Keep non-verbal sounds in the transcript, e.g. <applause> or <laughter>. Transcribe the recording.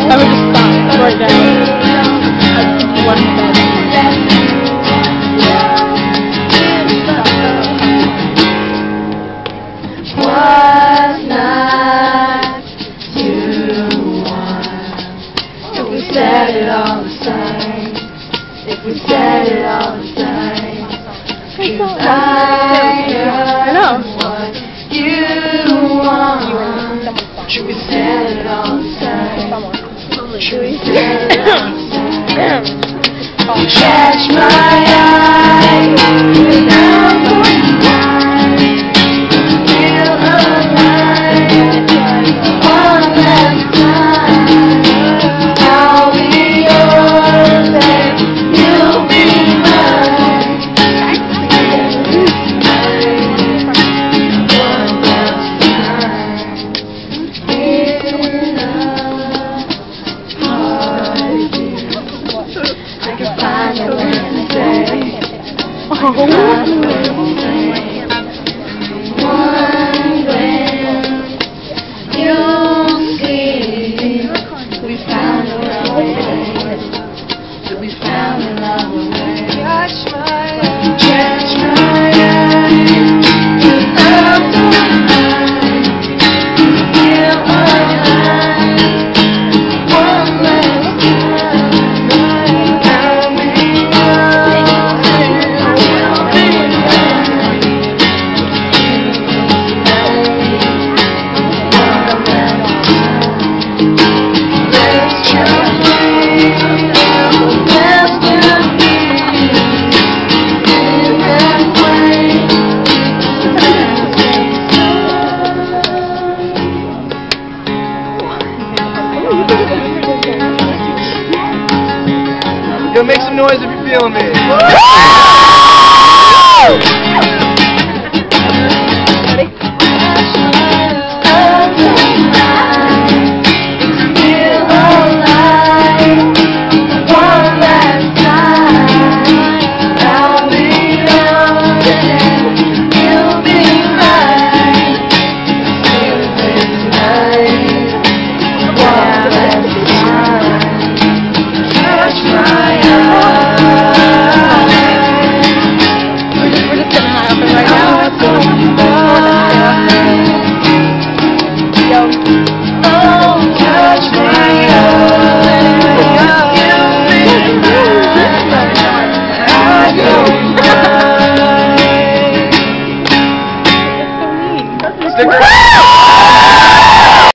I would just stop. I would one was said it all the time, if we said it all the time, 'cause I know. what you want. Should we said it all the time? Should we said it all the time? <coughs> <coughs> Catch my Oh. One Make some noise if you're feeling me. Eye. Stick around.